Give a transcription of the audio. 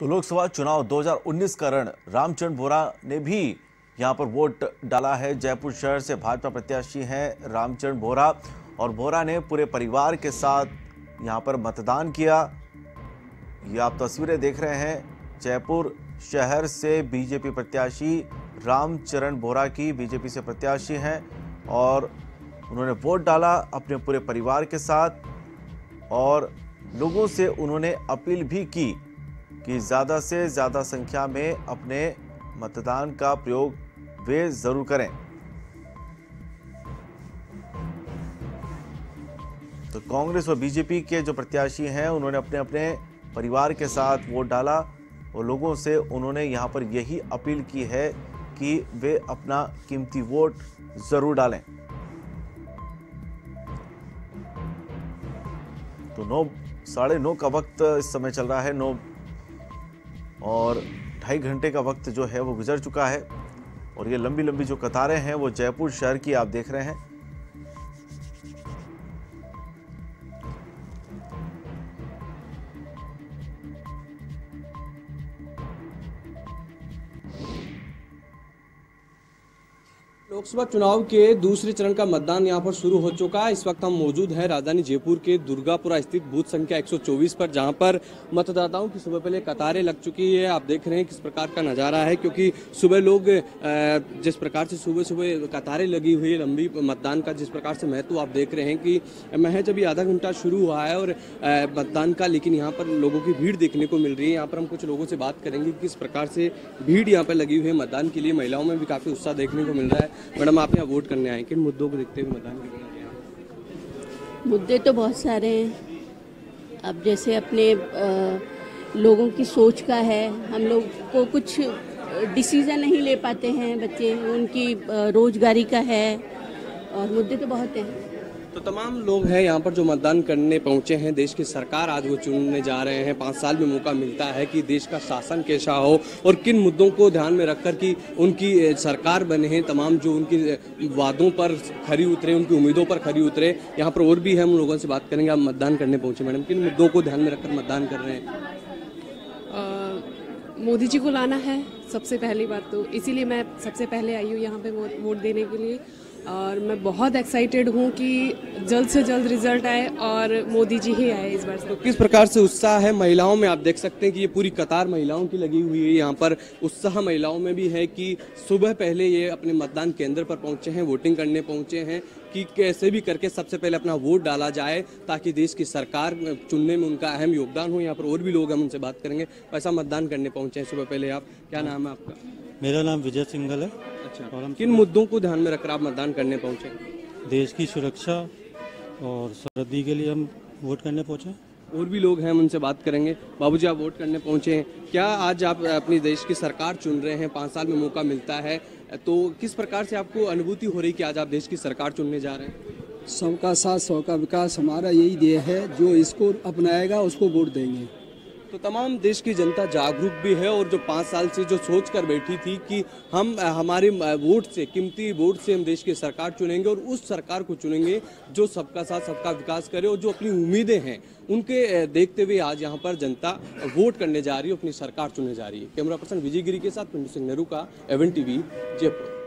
तो लोकसभा चुनाव 2019 का रण रामचंद्र बोरा ने भी यहाँ पर वोट डाला है। जयपुर शहर से भाजपा प्रत्याशी हैं रामचंद्र बोरा और बोरा ने पूरे परिवार के साथ यहाँ पर मतदान किया। ये आप तस्वीरें देख रहे हैं। जयपुर शहर से बीजेपी प्रत्याशी रामचरण बोरा की बीजेपी से प्रत्याशी हैं और उन्होंने वोट डाला अपने पूरे परिवार के साथ और लोगों से उन्होंने अपील भी की कि ज़्यादा से ज़्यादा संख्या में अपने मतदान का प्रयोग वे ज़रूर करें। तो कांग्रेस और बीजेपी के जो प्रत्याशी हैं, उन्होंने अपने अपने परिवार के साथ वोट डाला और लोगों से उन्होंने यहाँ पर यही अपील की है कि वे अपना कीमती वोट ज़रूर डालें। तो नौ, साढ़े नौ का वक्त इस समय चल रहा है, नौ और ढाई घंटे का वक्त जो है वो गुजर चुका है और ये लंबी लंबी जो कतारें हैं वो जयपुर शहर की आप देख रहे हैं। लोकसभा चुनाव के दूसरे चरण का मतदान यहाँ पर शुरू हो चुका है। इस वक्त हम मौजूद हैं राजधानी जयपुर के दुर्गापुरा स्थित बूथ संख्या 124 पर, जहाँ पर मतदाताओं की सुबह पहले कतारें लग चुकी है। आप देख रहे हैं किस प्रकार का नज़ारा है, क्योंकि सुबह लोग जिस प्रकार से सुबह सुबह कतारें लगी हुई है लंबी मतदान का, जिस प्रकार से महत्व आप देख रहे हैं कि महज अभी आधा घंटा शुरू हुआ है और मतदान का, लेकिन यहाँ पर लोगों की भीड़ देखने को मिल रही है। यहाँ पर हम कुछ लोगों से बात करेंगे किस प्रकार से भीड़ यहाँ पर लगी हुई है। मतदान के लिए महिलाओं में भी काफ़ी उत्साह देखने को मिल रहा है। मैडम आप यहाँ वोट करने आए किन मुद्दों को देखते हुए मतदान मुद्दे तो बहुत सारे हैं। अब जैसे अपने आ, लोगों की सोच का है हम लोग को कुछ डिसीज़न नहीं ले पाते हैं बच्चे उनकी रोजगारी का है और मुद्दे तो बहुत हैं। तो तमाम लोग हैं यहाँ पर जो मतदान करने पहुँचे हैं। देश की सरकार आज वो चुनने जा रहे हैं। पाँच साल में मौका मिलता है कि देश का शासन कैसा हो और किन मुद्दों को ध्यान में रखकर कि उनकी सरकार बने हैं। तमाम जो उनकी वादों पर खरी उतरे, उनकी उम्मीदों पर खरी उतरे, यहाँ पर और भी हम लोगों से बात करेंगे। आप मतदान करने पहुँचे, मैडम। किन मुद्दों को ध्यान में रखकर मतदान कर रहे हैं? मोदी जी को लाना है सबसे पहली बात तो। इसीलिए मैं सबसे पहले आई हूँ यहाँ पे वोट देने के लिए। और मैं बहुत एक्साइटेड हूँ कि जल्द से जल्द रिज़ल्ट आए और मोदी जी ही आए इस बार तो किस प्रकार से उत्साह है महिलाओं में? आप देख सकते हैं कि ये पूरी कतार महिलाओं की लगी हुई है। यहाँ पर उत्साह महिलाओं में भी है कि सुबह पहले ये अपने मतदान केंद्र पर पहुँचे हैं वोटिंग करने पहुँचे हैं कि कैसे भी करके सबसे पहले अपना वोट डाला जाए ताकि देश की सरकार चुनने में उनका अहम योगदान हो। यहाँ पर और भी लोग हम उनसे बात करेंगे। ऐसा मतदान करने पहुँचे हैं सुबह पहले आप। क्या नाम है आपका? मेरा नाम विजय सिंघल है अच्छा। और हम किन मुद्दों को ध्यान में रखकर आप मतदान करने पहुँचे? देश की सुरक्षा और सरहदी के लिए हम वोट करने पहुँचे। और भी लोग हैं हम उनसे बात करेंगे। बाबूजी आप वोट करने पहुँचे हैं। क्या आज आप अपनी देश की सरकार चुन रहे हैं? पाँच साल में मौका मिलता है। तो किस प्रकार से आपको अनुभूति हो रही कि आज आप देश की सरकार चुनने जा रहे हैं? सबका साथ सबका विकास हमारा यही ध्येय है। जो इसको अपनाएगा उसको वोट देंगे। तो तमाम देश की जनता जागरूक भी है और जो पाँच साल से जो सोच कर बैठी थी कि हम हमारे वोट से, कीमती वोट से हम देश की सरकार चुनेंगे और उस सरकार को चुनेंगे जो सबका साथ, सबका विकास करे और जो अपनी उम्मीदें हैं, उनके देखते हुए आज यहाँ पर जनता वोट करने जा रही है, अपनी सरकार चुनने जा रही है। कैमरा पर्सन विजय गिरी के साथ पिंडू सिंह नेहरू का एवन टीवी जयपुर।